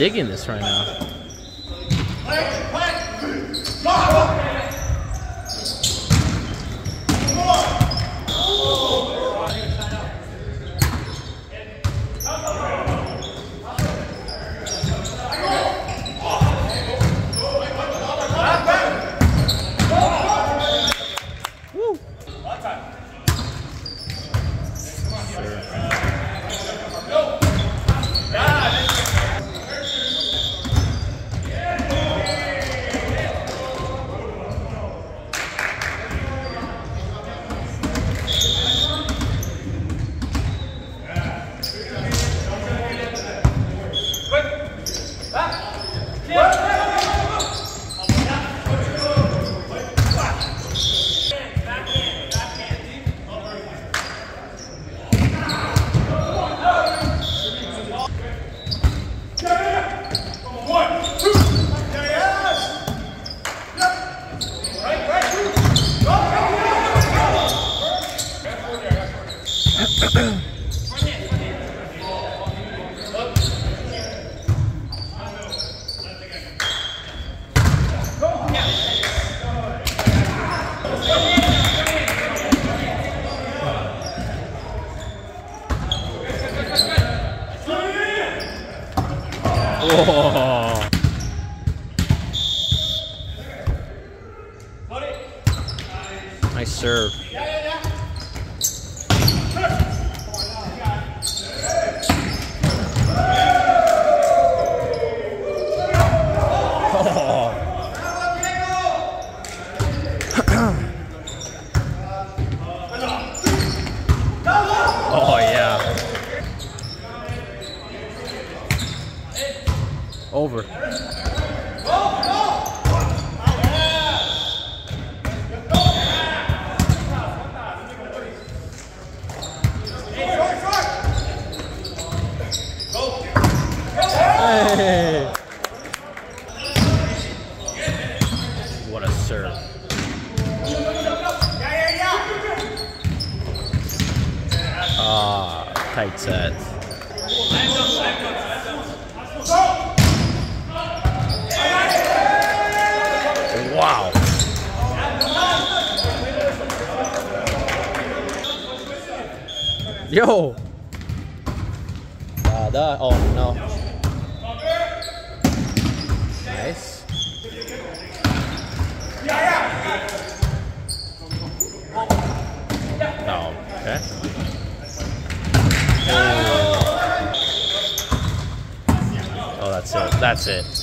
digging this right now? Nice serve. Oh yeah. Over. What a serve. Ah, tight set. Yo. Uh, the, oh no. Nice. No. Okay. Oh, that's it. That's it.